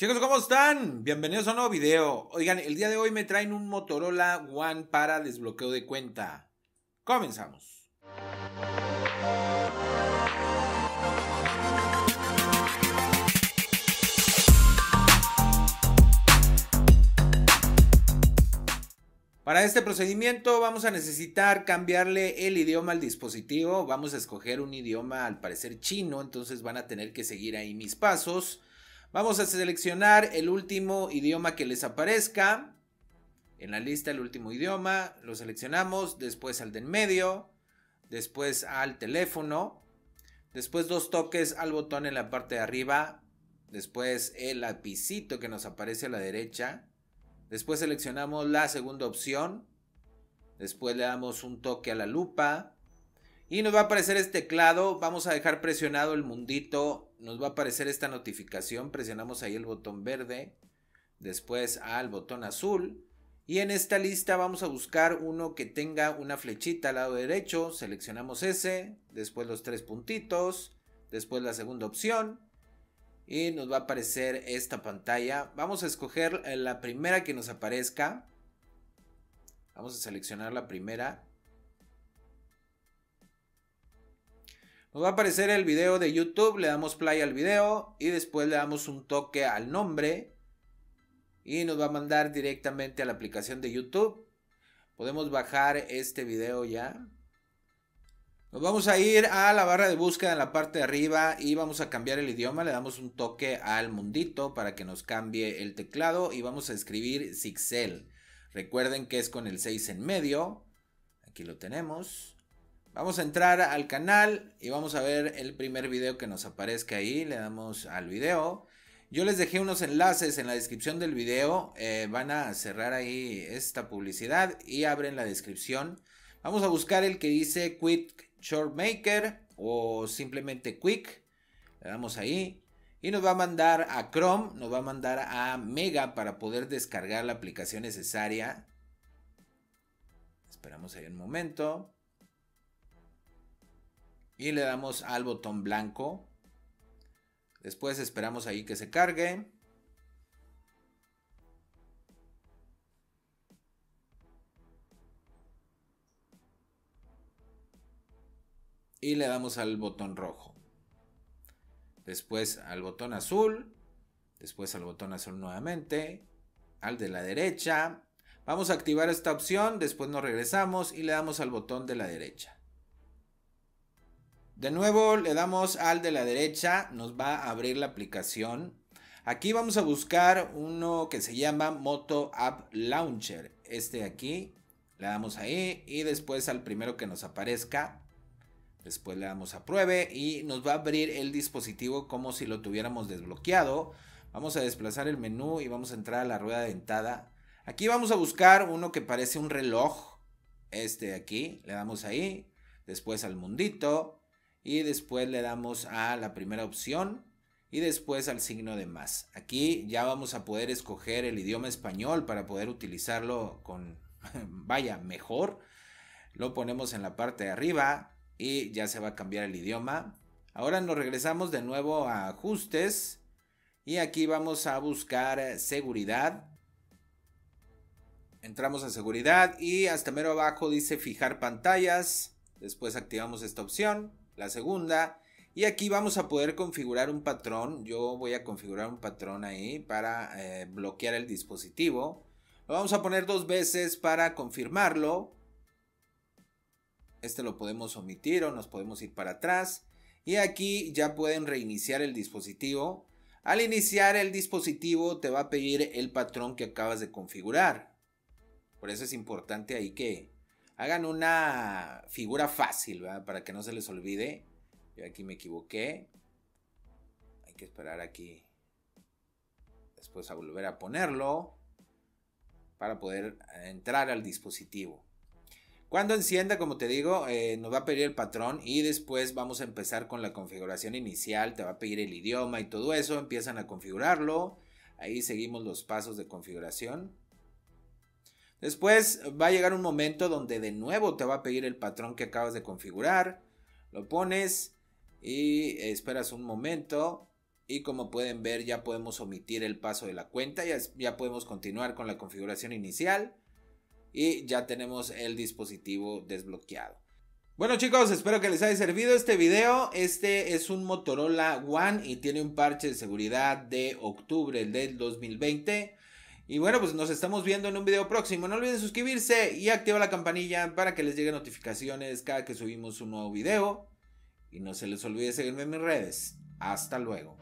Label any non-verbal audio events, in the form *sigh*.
Chicos, ¿cómo están? Bienvenidos a un nuevo video. Oigan, el día de hoy me traen un Motorola One para desbloqueo de cuenta. Comenzamos. Para este procedimiento vamos a necesitar cambiarle el idioma al dispositivo. Vamos a escoger un idioma al parecer chino, entonces van a tener que seguir ahí mis pasos. Vamos a seleccionar el último idioma que les aparezca. En la lista el último idioma, lo seleccionamos, después al de en medio, después al teléfono, después dos toques al botón en la parte de arriba, después el lapicito que nos aparece a la derecha, después seleccionamos la segunda opción, después le damos un toque a la lupa, y nos va a aparecer este teclado. Vamos a dejar presionado el mundito. Nos va a aparecer esta notificación. Presionamos ahí el botón verde. Después al botón azul. Y en esta lista vamos a buscar uno que tenga una flechita al lado derecho. Seleccionamos ese. Después los tres puntitos. Después la segunda opción. Y nos va a aparecer esta pantalla. Vamos a escoger la primera que nos aparezca. Vamos a seleccionar la primera. Nos va a aparecer el video de YouTube, le damos play al video y después le damos un toque al nombre y nos va a mandar directamente a la aplicación de YouTube. Podemos bajar este video ya. Nos vamos a ir a la barra de búsqueda en la parte de arriba y vamos a cambiar el idioma. Le damos un toque al mundito para que nos cambie el teclado y vamos a escribir Sixel. Recuerden que es con el 6 en medio. Aquí lo tenemos. Vamos a entrar al canal y vamos a ver el primer video que nos aparezca ahí. Le damos al video. Yo les dejé unos enlaces en la descripción del video. Eh, van a cerrar ahí esta publicidad y abren la descripción. Vamos a buscar el que dice Quick Short Maker o simplemente Quick. Le damos ahí. Y nos va a mandar a Chrome, nos va a mandar a Mega para poder descargar la aplicación necesaria. Esperamos ahí un momento y le damos al botón blanco. Después esperamos ahí que se cargue. Y le damos al botón rojo. Después al botón azul. Después al botón azul nuevamente. Al de la derecha. Vamos a activar esta opción. Después nos regresamos y le damos al botón de la derecha. De nuevo le damos al de la derecha, nos va a abrir la aplicación. Aquí vamos a buscar uno que se llama Moto App Launcher. Este de aquí, le damos ahí y después al primero que nos aparezca. Después le damos a pruebe y nos va a abrir el dispositivo como si lo tuviéramos desbloqueado. Vamos a desplazar el menú y vamos a entrar a la rueda dentada. Aquí vamos a buscar uno que parece un reloj. Este de aquí, le damos ahí. Después al mundito y después le damos a la primera opción y después al signo de más. Aquí ya vamos a poder escoger el idioma español para poder utilizarlo con, *laughs* vaya, mejor. Lo ponemos en la parte de arriba y ya se va a cambiar el idioma. Ahora nos regresamos de nuevo a ajustes y aquí vamos a buscar seguridad. Entramos a seguridad y hasta mero abajo dice fijar pantallas. Después activamos esta opción la segunda. Y aquí vamos a poder configurar un patrón. Yo voy a configurar un patrón ahí para eh, bloquear el dispositivo. Lo vamos a poner dos veces para confirmarlo. Este lo podemos omitir o nos podemos ir para atrás. Y aquí ya pueden reiniciar el dispositivo. Al iniciar el dispositivo te va a pedir el patrón que acabas de configurar. Por eso es importante ahí que hagan una figura fácil, Para que no se les olvide. Yo aquí me equivoqué. Hay que esperar aquí. Después a volver a ponerlo. Para poder entrar al dispositivo. Cuando encienda, como te digo, eh, nos va a pedir el patrón y después vamos a empezar con la configuración inicial. Te va a pedir el idioma y todo eso. Empiezan a configurarlo. Ahí seguimos los pasos de configuración. Después va a llegar un momento donde de nuevo te va a pedir el patrón que acabas de configurar. Lo pones y esperas un momento Y como pueden ver ya podemos omitir el paso de la cuenta, ya, ya podemos continuar con la configuración inicial y ya tenemos el dispositivo desbloqueado. Bueno chicos, espero que les haya servido este video. Este es un Motorola One y tiene un parche de seguridad de octubre del 2020. Y bueno, pues nos estamos viendo en un video próximo. No olviden suscribirse y activar la campanilla para que les lleguen notificaciones cada que subimos un nuevo video. Y no se les olvide seguirme en mis redes. Hasta luego.